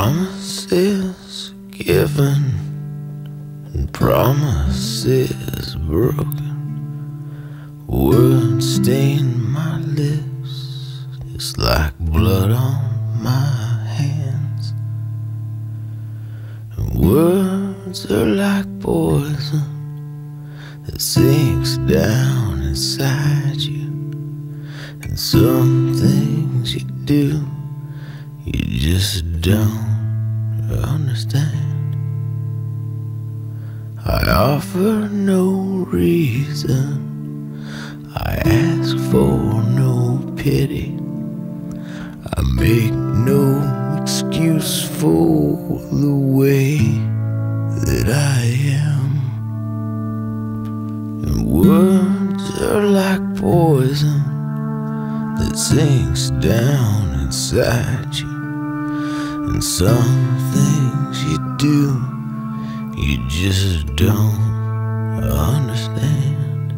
Promises given and promises broken. Words stain my lips, it's like blood on my hands. And words are like poison that sinks down inside you. And some things you do, you just don't understand. I offer no reason, I ask for no pity. I make no excuse for the way that I am. And words are like poison that sinks down inside you. And some things you do, you just don't understand.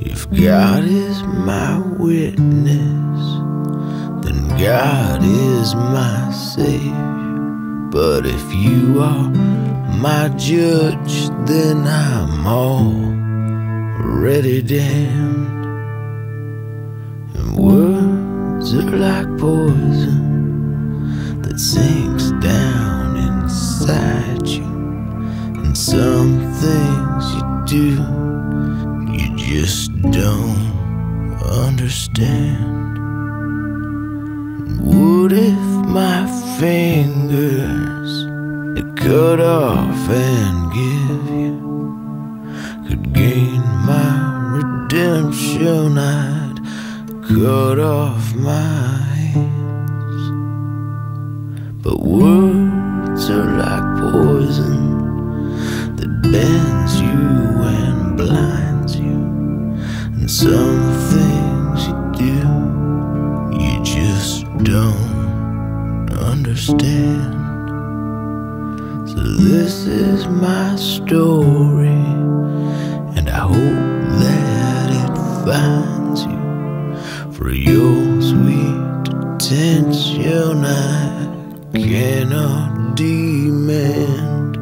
If God is my witness, then God is my Savior. But if you are my judge, then I'm already damned. And words are like poison that sinks down inside you. And some things you do, you just don't understand. What if my fingers that cut off and give you could gain my redemption? I'd cut off my. Words are like poison that bends you and blinds you. And some things you do, you just don't understand. So this is my story, and I hope that it finds you. For your sweet attention, I cannot demand.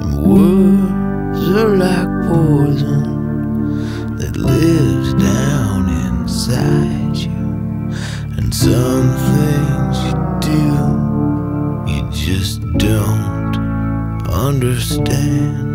And words are like poison that lives down inside you. And some things you do, you just don't understand.